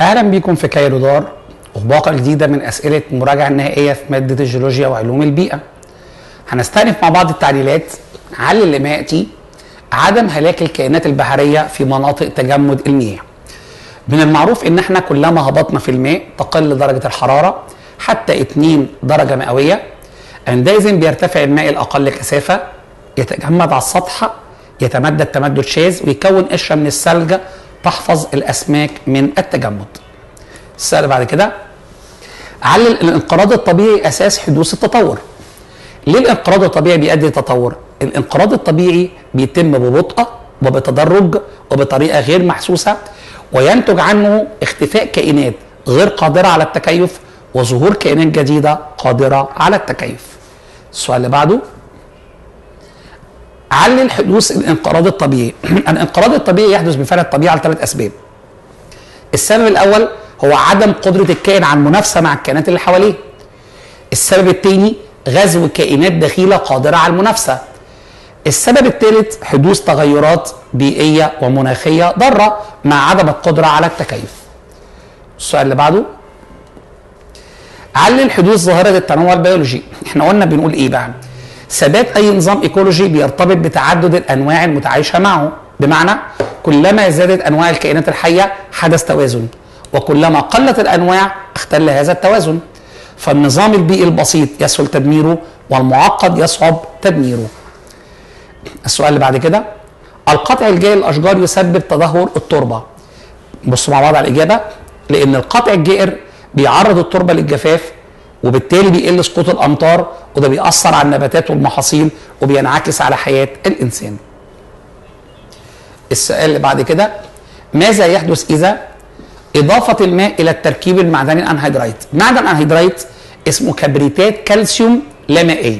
أهلا بيكم في كايرو دار وباقة جديدة من أسئلة المراجعه النهائية في مادة الجيولوجيا وعلوم البيئة. هنستأنف مع بعض التعليلات علل لما ياتي عدم هلاك الكائنات البحرية في مناطق تجمد المياه. من المعروف إن إحنا كلما هبطنا في الماء تقل درجة الحرارة حتى 2 درجة مئوية. عندئذ بيرتفع الماء الأقل كثافة يتجمد على السطح يتمدد تمدد شاذ ويكون قشرة من الثلج تحفظ الأسماك من التجمد. السؤال بعد كده علل الانقراض الطبيعي أساس حدوث التطور. ليه الانقراض الطبيعي بيؤدي للتطور؟ الانقراض الطبيعي بيتم ببطء وبتدرج وبطريقة غير محسوسة وينتج عنه اختفاء كائنات غير قادرة على التكيف وظهور كائنات جديدة قادرة على التكيف. السؤال اللي بعده علل حدوث الانقراض الطبيعي. الانقراض الطبيعي يحدث بفعل الطبيعة لثلاث أسباب. السبب الأول هو عدم قدرة الكائن على المنافسة مع الكائنات اللي حواليه. السبب الثاني غزو كائنات دخيله قادرة على المنافسة. السبب الثالث حدوث تغيرات بيئية ومناخية ضارة مع عدم القدرة على التكيف. السؤال اللي بعده. علل حدوث ظاهرة التنوع البيولوجي. إحنا قلنا بنقول إيه بقى؟ ثبات أي نظام إيكولوجي بيرتبط بتعدد الأنواع المتعايشة معه. بمعنى كلما زادت أنواع الكائنات الحية حدث توازن وكلما قلت الأنواع اختل هذا التوازن. فالنظام البيئي البسيط يسهل تدميره والمعقد يصعب تدميره. السؤال اللي بعد كده القطع الجائر للأشجار يسبب تدهور التربة. بصوا مع بعض على الإجابة لأن القطع الجائر بيعرض التربة للجفاف وبالتالي بيقل سقوط الأمطار وده بيأثر على النباتات والمحاصيل وبينعكس على حياة الإنسان. السؤال اللي بعد كده ماذا يحدث إذا إضافة الماء إلى التركيب المعدني الانهيدرايت؟ معدن انهيدرايت اسمه كبريتات كالسيوم لا مائيه.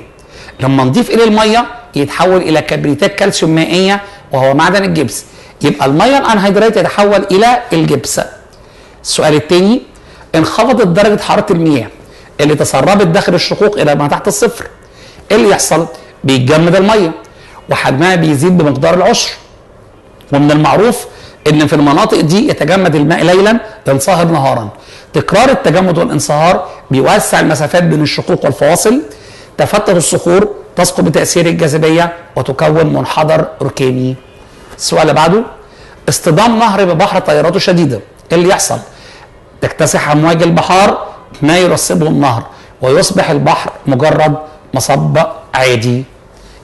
لما نضيف إليه المية يتحول إلى كبريتات كالسيوم مائية وهو معدن الجبس. يبقى المية الانهيدرايت يتحول إلى الجبس. السؤال الثاني انخفضت درجة حرارة المياه اللي تسربت داخل الشقوق إلى ما تحت الصفر. إيه اللي يحصل بيتجمد المية وحجمها بيزيد بمقدار العشر. ومن المعروف إن في المناطق دي يتجمد الماء ليلا ينصهر نهارا. تكرار التجمد والانصهار بيوسع المسافات بين الشقوق والفواصل. تفتت الصخور تسقط بتأثير الجاذبية وتكون منحدر ركامي السؤال اللي بعده اصطدام نهر ببحر تياراته شديدة. إيه اللي يحصل تكتسح أمواج البحار ما يرسبه النهر ويصبح البحر مجرد مصب عادي.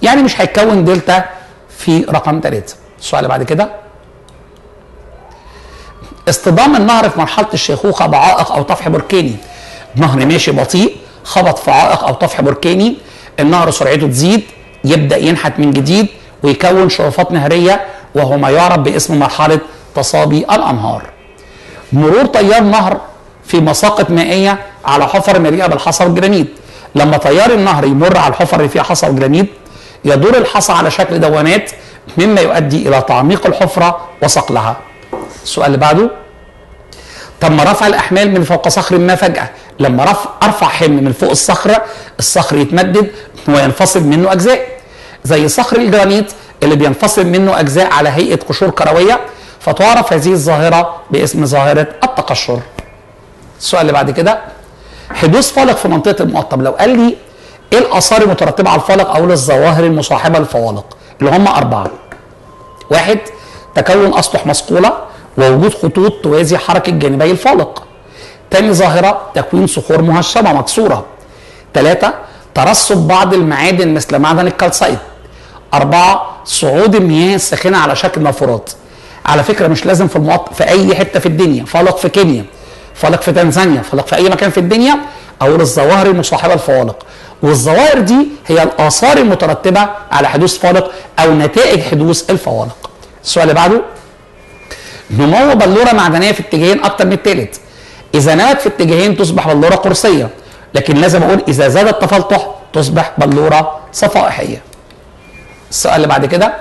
يعني مش هيتكون دلتا في رقم ثلاثة السؤال اللي بعد كده. اصطدام النهر في مرحلة الشيخوخة بعائق أو طفح بركاني. نهر ماشي بطيء خبط في عائق أو طفح بركاني. النهر سرعته تزيد يبدأ ينحت من جديد ويكون شرفات نهرية وهو ما يعرف باسم مرحلة تصابي الأنهار. مرور تيار نهر في مساقط مائية على حفر مليئة بالحصى والجرانيت. لما تيار النهر يمر على الحفر اللي فيها حصى وجرانيت يدور الحصى على شكل دوامات مما يؤدي إلى تعميق الحفرة وصقلها السؤال اللي بعده تم رفع الأحمال من فوق صخر ما فجأة؟ لما رفع أرفع حمل من فوق الصخره الصخر يتمدد وينفصل منه أجزاء. زي صخر الجرانيت اللي بينفصل منه أجزاء على هيئة قشور كروية فتعرف هذه الظاهرة باسم ظاهرة التقشر. السؤال اللي بعد كده. حدوث فالق في منطقة المقطم لو قال لي إيه الآثار المترتبة على الفالق أو الظواهر المصاحبة للفوالق؟ اللي هم أربعة. واحد تكون أسطح مثقوله ووجود خطوط توازي حركة جانبي الفالق. تاني ظاهرة تكوين صخور مهشمه مكسورة. ثلاثة ترسب بعض المعادن مثل معدن الكالسايت. أربعة صعود المياه الساخنة على شكل نافورات على فكرة مش لازم في المواطن في أي حتة في الدنيا فالق في كينيا. فالق في تنزانيا فالق في أي مكان في الدنيا أو الظواهر المصاحبة للفوالق والظواهر دي هي الآثار المترتبة على حدوث فالق أو نتائج حدوث الفوالق. السؤال اللي بعده نمو بلوره معدنية في اتجاهين أكتر من الثالث إذا نمت في اتجاهين تصبح بلوره قرصية لكن لازم أقول إذا زاد التفلطح تصبح بلوره صفائحية. السؤال اللي بعد كده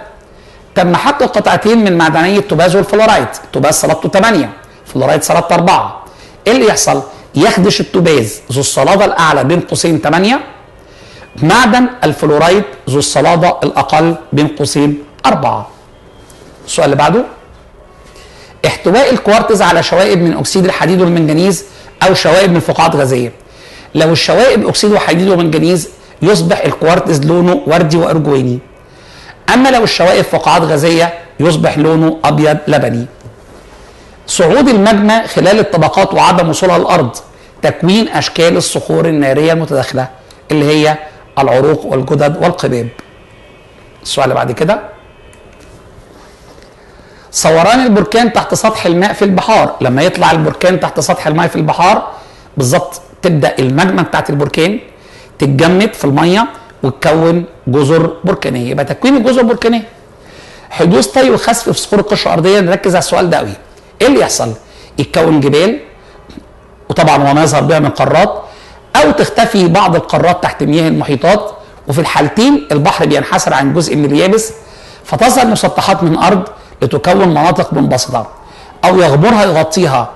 تم حك قطعتين من معدني التوباز والفلورايت التوباز صلابته 8 فلورايت صلابته 4 إيه اللي يحصل؟ يخدش التوباز ذو الصلادة الأعلى بين قوسين 8 معدن الفلورايت ذو الصلادة الأقل بين قوسين أربعة. السؤال اللي بعده. احتواء الكوارتز على شوائب من أكسيد الحديد والمنجنيز أو شوائب من فقاعات غازية. لو الشوائب أكسيد حديد ومنجنيز يصبح الكوارتز لونه وردي وارجواني أما لو الشوائب فقاعات غازية يصبح لونه أبيض لبني. صعود الماجما خلال الطبقات وعدم وصولها الأرض تكوين أشكال الصخور النارية المتداخلة اللي هي العروق والجدد والقباب السؤال اللي بعد كده. صوران البركان تحت سطح الماء في البحار. لما يطلع البركان تحت سطح الماء في البحار بالظبط تبدأ المجمى بتاعت البركان تتجمد في المية وتكون جزر بركانية. يبقى تكوين الجزر البركانيه حدوث طي وخسف في صخور القشره الأرضية. نركز على السؤال ده قوي. إيه اللي يحصل؟ يتكون جبال وطبعا هو ما يظهر بها من قارات أو تختفي بعض القارات تحت مياه المحيطات وفي الحالتين البحر بينحسر عن جزء من اليابس فتظهر مسطحات من أرض لتكون مناطق منبسطة أو يغمرها يغطيها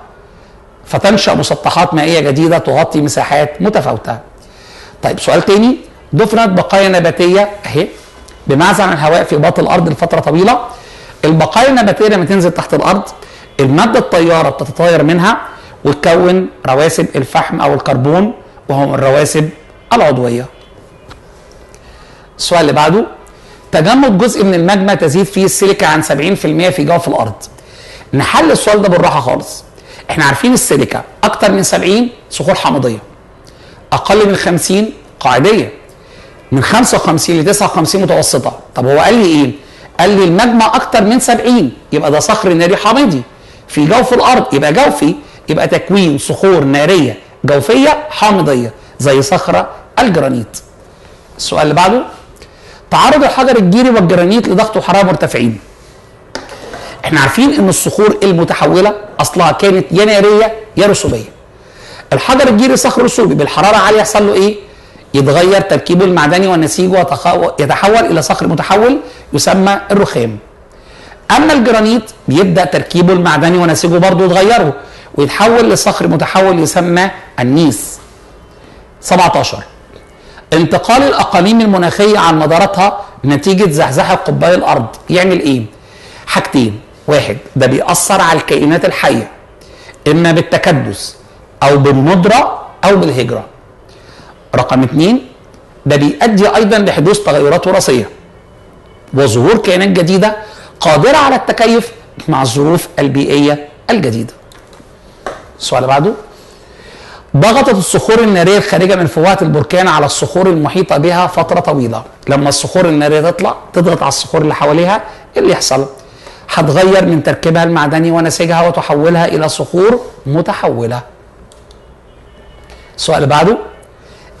فتنشأ مسطحات مائية جديدة تغطي مساحات متفاوتة. طيب سؤال تاني. دفنت بقايا نباتية أهي بمعزل عن الهواء في باطن الأرض لفترة طويلة. البقايا النباتية لما تنزل تحت الأرض المادة الطيارة بتتطاير منها وتكون رواسب الفحم أو الكربون وهو الرواسب العضوية. السؤال اللي بعده تجمد جزء من الماجما تزيد فيه السيليكا عن 70% في جوف الأرض. نحل السؤال ده بالراحة خالص. إحنا عارفين السيليكا أكتر من 70 صخور حامضيه. أقل من 50 قاعدية. من 55 ل 59 متوسطة. طب هو قال لي إيه؟ قال لي الماجما أكتر من 70 يبقى ده صخر ناري حامضي. في جوف الأرض يبقى جوفي يبقى تكوين صخور نارية جوفية حامضية زي صخرة الجرانيت. السؤال اللي بعده تعرض الحجر الجيري والجرانيت لضغط وحرارة مرتفعين. إحنا عارفين إن الصخور المتحولة أصلها كانت يا نارية يا رسوبية. الحجر الجيري صخر رسوبي بالحرارة عالية يحصل له إيه؟ يتغير تركيبه المعدني والنسيج ويتحول إلى صخر متحول يسمى الرخام. أما الجرانيت بيبدأ تركيبه المعدني ونسيجه برضه يتغيروا ويتحول لصخر متحول يسمى النيس. 17 انتقال الأقاليم المناخية عن مداراتها نتيجه زحزحة قبال الأرض. يعمل إيه؟ حاجتين. واحد ده بيأثر على الكائنات الحية إما بالتكدس أو بالندرة أو بالهجرة. رقم اثنين ده بيؤدي أيضا لحدوث تغيرات وراثية. وظهور كائنات جديدة قادرة على التكيف مع الظروف البيئية الجديدة. السؤال اللي بعده ضغطت الصخور النارية الخارجة من فوهة البركان على الصخور المحيطة بها فترة طويلة. لما الصخور النارية تطلع تضغط على الصخور اللي حواليها إيه اللي يحصل؟ هتغير من تركيبها المعدني ونسيجها وتحولها إلى صخور متحولة. السؤال اللي بعده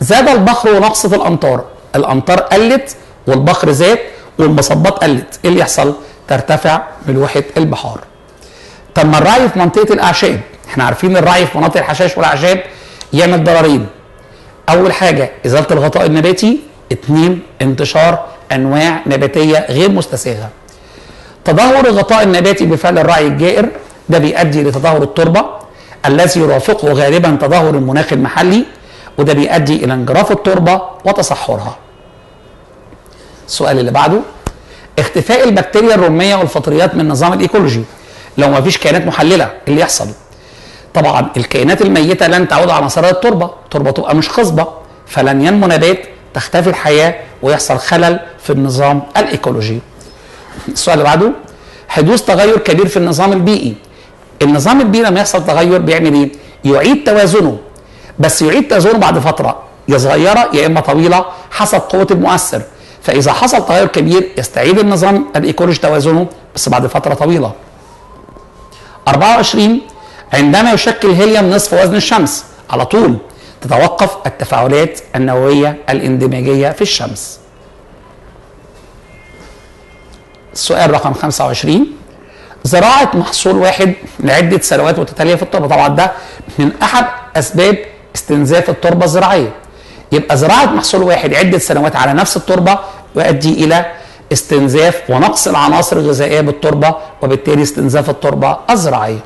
زاد البخر ونقصت الأمطار. الأمطار قلت والبخر زاد والمصبات قلت. إيه اللي يحصل؟ ترتفع ملوحه البحار. طب ما الرعي في منطقة الأعشاب؟ إحنا عارفين الرعي في مناطق الحشائش والأعشاب يعمل ضررين. أول حاجة إزالة الغطاء النباتي. اثنين انتشار أنواع نباتية غير مستساغة. تدهور الغطاء النباتي بفعل الرعي الجائر. ده بيؤدي لتدهور التربة الذي يرافقه غالبا تدهور المناخ المحلي وده بيؤدي إلى انجراف التربة وتصحرها. السؤال اللي بعده اختفاء البكتيريا الرميه والفطريات من النظام الإيكولوجي لو ما فيش كائنات محللة إيه اللي يحصل؟ طبعا الكائنات الميتة لن تعود على مسار التربة التربه تبقى مش خصبة فلن ينمو نبات تختفي الحياة ويحصل خلل في النظام الإيكولوجي. السؤال اللي بعده حدوث تغير كبير في النظام البيئي. النظام البيئي لما يحصل تغير بيعمل إيه؟ يعيد توازنه. بس يعيد توازنه بعد فترة يا صغيرة يا إما طويلة حسب قوة المؤثر. فإذا حصل تغير كبير يستعيد النظام الايكولوجي توازنه بس بعد فترة طويلة. 24 عندما يشكل هيليوم نصف وزن الشمس على طول تتوقف التفاعلات النووية الاندماجية في الشمس. السؤال رقم 25 زراعة محصول واحد لعدة سنوات متتالية في التربة. طبعا ده من أحد أسباب استنزاف التربة الزراعية. يبقى زراعة محصول واحد عدة سنوات على نفس التربة يؤدي إلى استنزاف ونقص العناصر الغذائية بالتربة وبالتالي استنزاف التربة الزراعية.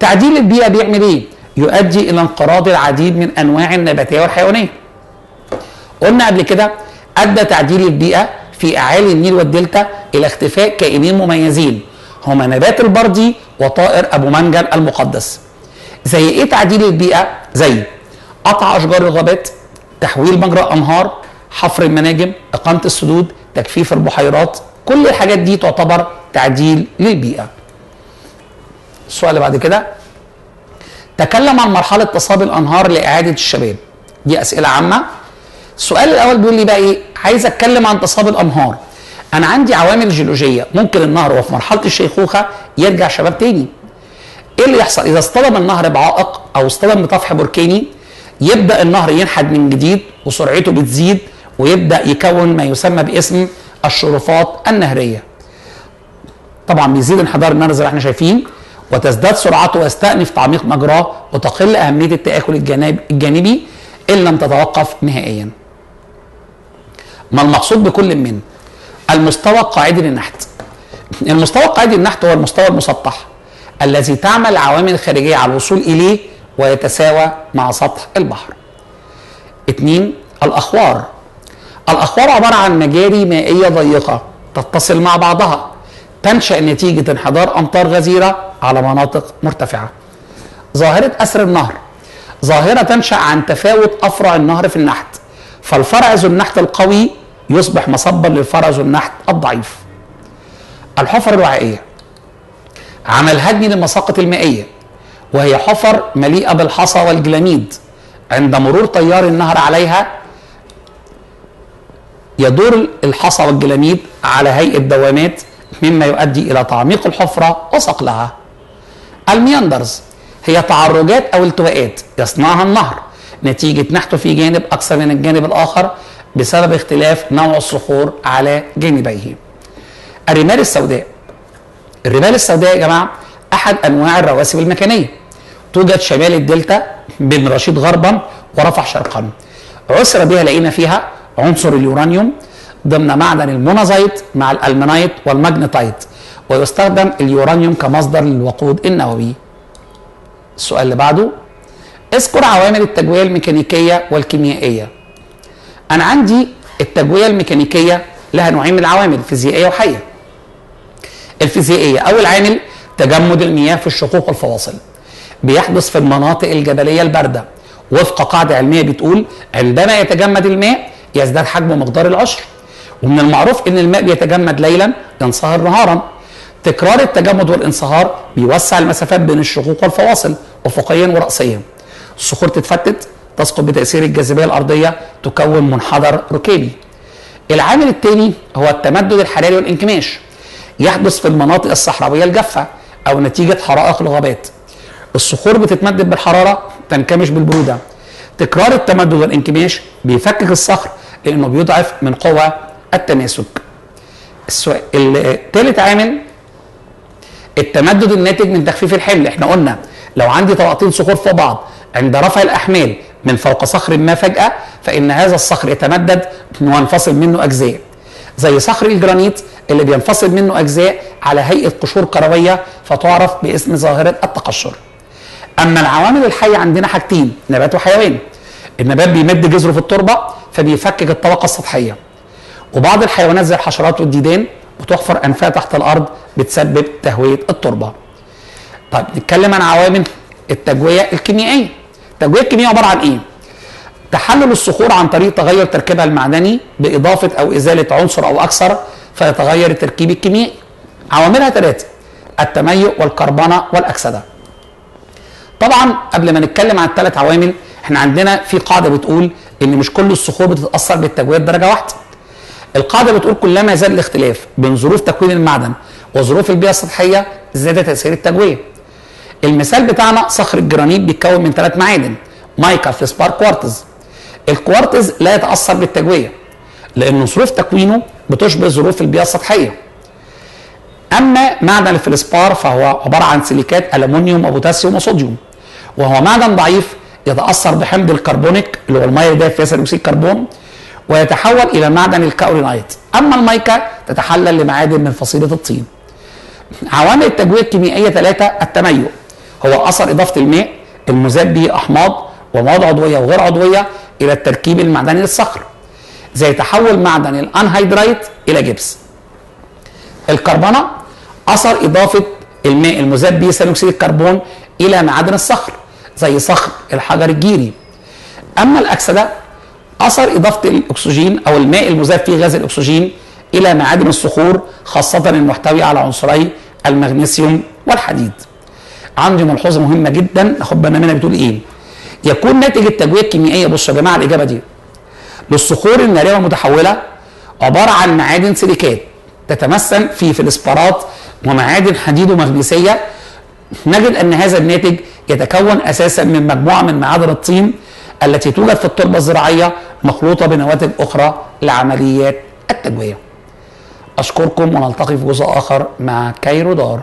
تعديل البيئة بيعمل إيه؟ يؤدي إلى انقراض العديد من أنواع النباتية والحيوانية. قلنا قبل كده أدى تعديل البيئة في أعالي النيل والدلتا إلى اختفاء كائنين مميزين هما نبات البردي وطائر أبو منجل المقدس. زي إيه تعديل البيئة؟ زي قطع أشجار الغابات تحويل مجرى الانهار حفر المناجم إقامة السدود تجفيف البحيرات كل الحاجات دي تعتبر تعديل للبيئة. السؤال اللي بعد كده تكلم عن مرحلة تصابي الأنهار لإعادة الشباب. دي أسئلة عامة. السؤال الأول بيقول لي بقى إيه؟ عايز أتكلم عن تصابي الأنهار. أنا عندي عوامل جيولوجية. ممكن النهر وهو في مرحلة الشيخوخة يرجع شباب تاني. إيه اللي يحصل؟ إذا اصطدم النهر بعائق أو اصطدم بطفح بركاني يبدأ النهر ينحد من جديد وسرعته بتزيد ويبدأ يكون ما يسمى باسم الشرفات النهرية. طبعا بيزيد انحدار النهر زي ما إحنا شايفين وتزداد سرعته ويستأنف تعميق مجراه وتقل أهمية التآكل الجانب الجانبي إن لم تتوقف نهائيا. ما المقصود بكل من؟ المستوى القاعدي للنحت. المستوى القاعدي للنحت هو المستوى المسطح الذي تعمل العوامل الخارجية على الوصول إليه ويتساوى مع سطح البحر. اثنين الأخوار. الأخوار عبارة عن مجاري مائية ضيقة تتصل مع بعضها تنشأ نتيجة انحدار أمطار غزيرة على مناطق مرتفعة. ظاهرة أسر النهر. ظاهرة تنشأ عن تفاوت أفرع النهر في النحت فالفرع ذو النحت القوي يصبح مصبا للفرع ذو النحت الضعيف. الحفر الوعائية. عمل هدمي للمساقط المائية. وهي حفر مليئة بالحصى والجلاميد عند مرور تيار النهر عليها يدور الحصى والجلاميد على هيئة دوامات مما يؤدي إلى تعميق الحفرة وصقلها المياندرز هي تعرجات أو التواءات يصنعها النهر. نتيجة نحته في جانب أكثر من الجانب الآخر بسبب اختلاف نوع الصخور على جانبيه. الرمال السوداء. الرمال السوداء يا جماعة أحد أنواع الرواسب الميكانيكية. توجد شمال الدلتا بين رشيد غربا ورفح شرقا. عثر بها لقينا فيها عنصر اليورانيوم ضمن معدن المونازيت مع الالمنايت والماجنتايت ويستخدم اليورانيوم كمصدر للوقود النووي. السؤال اللي بعده اذكر عوامل التجوية الميكانيكية والكيميائية. أنا عندي التجوية الميكانيكية لها نوعين من العوامل فيزيائية وحية. الفيزيائية أول عامل تجمد المياه في الشقوق والفواصل. بيحدث في المناطق الجبلية الباردة. وفق قاعدة علمية بتقول عندما يتجمد الماء يزداد حجم مقدار العشر ومن المعروف إن الماء بيتجمد ليلا ينصهر نهارا. تكرار التجمد والانصهار بيوسع المسافات بين الشقوق والفواصل افقيا وراسيا. الصخور تتفتت تسقط بتأثير الجاذبية الأرضية تكون منحدر ركابي العامل الثاني هو التمدد الحراري والانكماش. يحدث في المناطق الصحراوية الجافة أو نتيجة حرائق الغابات. الصخور بتتمدد بالحرارة تنكمش بالبرودة. تكرار التمدد والانكماش بيفكك الصخر لأنه بيضعف من قوى التماسك. السؤال الثالث عامل التمدد الناتج من تخفيف الحمل. إحنا قلنا لو عندي طبقتين صخور فوق بعض عند رفع الأحمال من فوق صخر ما فجأة فإن هذا الصخر يتمدد وينفصل منه أجزاء. زي صخر الجرانيت اللي بينفصل منه أجزاء على هيئة قشور كروية فتعرف باسم ظاهرة التقشر. أما العوامل الحية عندنا حاجتين نبات وحيوان النبات بيمد جذره في التربة فبيفكك الطبقة السطحية وبعض الحيوانات زي الحشرات والديدان بتحفر انفاق تحت الأرض بتسبب تهوية التربة. طيب نتكلم عن عوامل التجوية الكيميائية. التجوية الكيميائية عبارة عن إيه؟ تحلل الصخور عن طريق تغير تركيبها المعدني بإضافة أو إزالة عنصر أو أكثر فيتغير التركيب الكيميائي. عواملها ثلاثة التميؤ والكربنة والأكسدة. طبعا قبل ما نتكلم عن الثلاث عوامل إحنا عندنا في قاعدة بتقول إن مش كل الصخور بتتأثر بالتجويه بدرجه واحدة. القاعدة بتقول كلما زاد الاختلاف بين ظروف تكوين المعدن وظروف البيئة السطحية زاد تأثير التجويه. المثال بتاعنا صخر الجرانيت بيتكون من ثلاث معادن مايكا فلسبار كوارتز. الكوارتز لا يتأثر بالتجويه لأن ظروف تكوينه بتشبه ظروف البيئة السطحية. أما معدن الفلسبار فهو عبارة عن سيليكات الومنيوم وبوتاسيوم وصوديوم وهو معدن ضعيف يتأثر بحمض الكربونيك اللي هو المية اللي فيها ثاني اكسيد الكربون ويتحول إلى معدن kaolinite. أما الميكا تتحلل لمعادن من فصيلة الطين. عوامل التجوية الكيميائية ثلاثة. التميؤ هو أثر إضافة الماء المذاب به أحماض ومواد عضوية وغير عضوية إلى التركيب المعدني للصخر. زي تحول معدن anhydrite إلى جبس. الكربنه أثر إضافة الماء المذاب به ثاني أكسيد الكربون إلى معادن الصخر. زي صخر الحجر الجيري. أما الاكسده أثر إضافة الأكسجين أو الماء المذاب فيه غاز الأكسجين إلى معادن الصخور خاصة المحتويه على عنصري المغنيسيوم والحديد. عندي ملحوظة مهمة جدا ناخد بالنا منها بتقول إيه؟ يكون ناتج التجوية الكيميائية بصوا يا جماعة الإجابة دي. للصخور النارية المتحوله عبارة عن معادن سيليكات تتمثل في فلسبرات ومعادن حديد ومغنيسية نجد أن هذا الناتج يتكون أساسا من مجموعة من معادن الطين التي توجد في التربة الزراعية مخلوطة بنواتج أخرى لعمليات التجوية. أشكركم ونلتقي في جزء آخر مع كايرو دار.